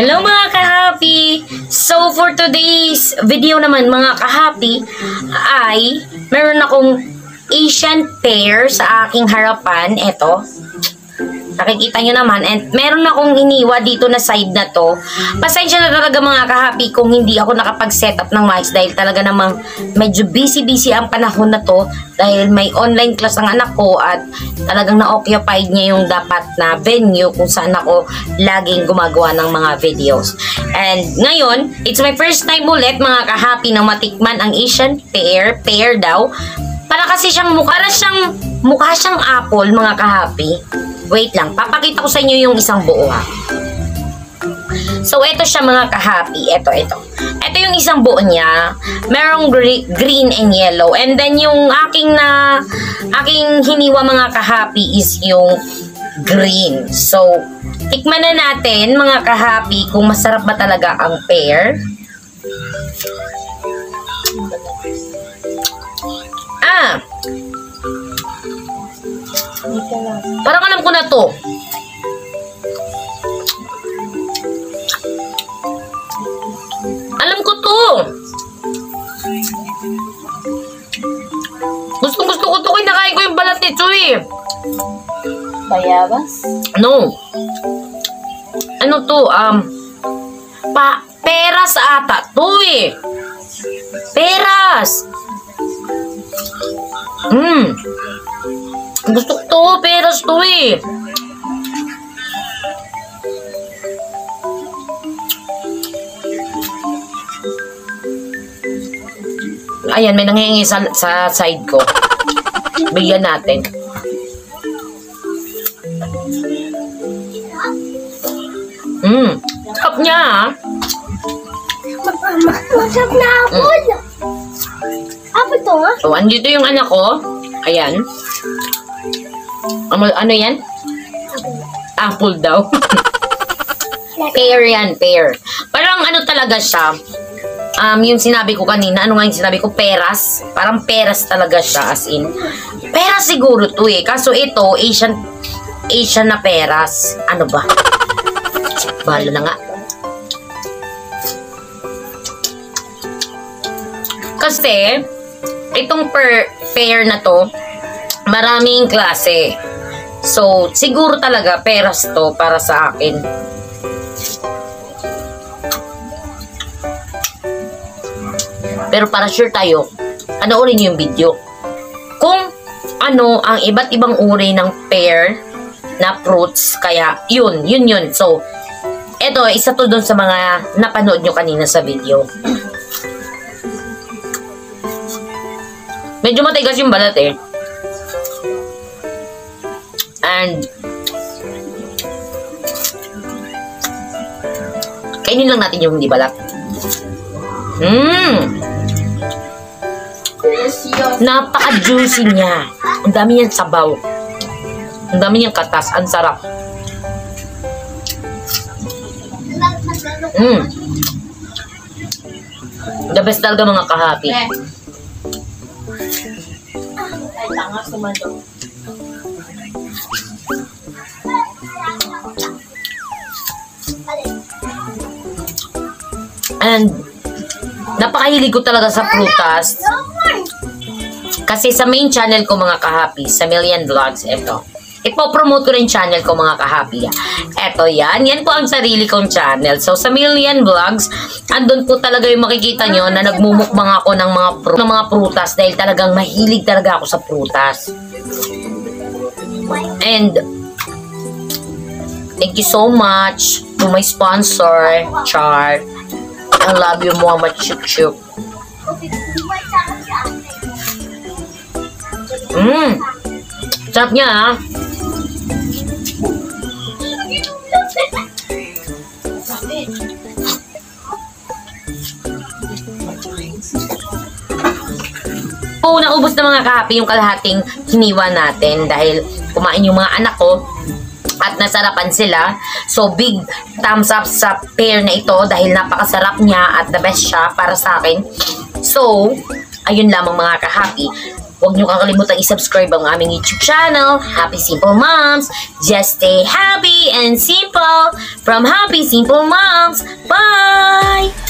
Hello mga kahapi! So for today's video naman mga kahapi ay meron akong Asian pear sa aking harapan. Ito. Nakikita nyo naman. And meron akong iniwa dito na side na to. Pasensya na talaga mga kahapi kung hindi ako nakapag-set up ng mics dahil talaga namang medyo busy-busy ang panahon na to dahil may online class ang anak ko at talagang na-occupied niya yung dapat na venue kung saan ako laging gumagawa ng mga videos. And ngayon, it's my first time ulit mga kahapi na matikman ang Asian pear, pear daw. Para kasi siyang mukha na siyang mukha siyang apple mga kahapi. Wait lang, papakita ko sa inyo yung isang buo ha. So, ito siya mga kahapi. Ito, ito. Ito yung isang buo niya. Merong gre- green and yellow. And then, yung aking na, aking hiniwa mga kahapi is yung green. So, tikman na natin mga kahapi kung masarap ba talaga ang pear. Ah! Parang alam ko na to. Alam ko to. Gusto gusto ko to. Kinakain ko yung balat nito eh. Bayabas? No. Ano to? Um, pa, peras ata to eh. Peras. Hmm. Ko to. Eh. Ayan, may nangyayang sa, sa side ko. Bigyan natin. Hmm. Sarap niya ah. Masarap na apple. Apple to ha? So, andito yung anak ko. Ayan. Ano, ano yan? Apple daw. pear yan, pear. Parang ano talaga siya. Um, yung sinabi ko kanina, ano nga yung sinabi ko? Peras. Parang peras talaga siya, as in. Peras siguro to eh. Kaso ito, Asian, Asian na peras. Ano ba? Balo na nga. Kasi, itong per, pair na to, maraming klase. So, siguro talaga peras to para sa akin. Pero para sure tayo, panoorin niyo yung video. Kung ano ang iba't ibang uri ng pear na fruits, kaya yun, yun yun. So, eto, isa to dun sa mga napanood nyo kanina sa video. Medyo matigas yung balat eh. And, kainin lang natin yung hindi balat. Mmm! Napaka-juicy niya. Ang dami niyang sabaw. Ang dami niyang katas. Ang sarap. Mmm. The best talaga mga kahapi. Ay, tanga sumalo. And, napakahilig ko talaga sa prutas. Kasi sa main channel ko mga kahapi, sa Million Vlogs, ito. Ipopromote ko rin channel ko mga kahapi. Ito yan. Yan po ang sarili kong channel. So sa Million Vlogs, andun po talaga yung makikita nyo na nagmumukbang ako ng mga, ng mga prutas dahil talagang mahilig talaga ako sa prutas. And thank you so much to my sponsor, Char. I love you, Mama Chuk Chuk. Mmm. Sarap niya, ah. Oo, naubos na mga kahapi yung kalahating hiniwa natin dahil kumain yung mga anak ko at nasarapan sila. So, big thumbs up sa pair na ito dahil napakasarap niya at the best siya para sa akin. So, ayun lamang mga kahapi. Huwag nyo kakalimutan i-subscribe ang aming YouTube channel, Happy Simple Moms. Just stay happy and simple from Happy Simple Moms. Bye!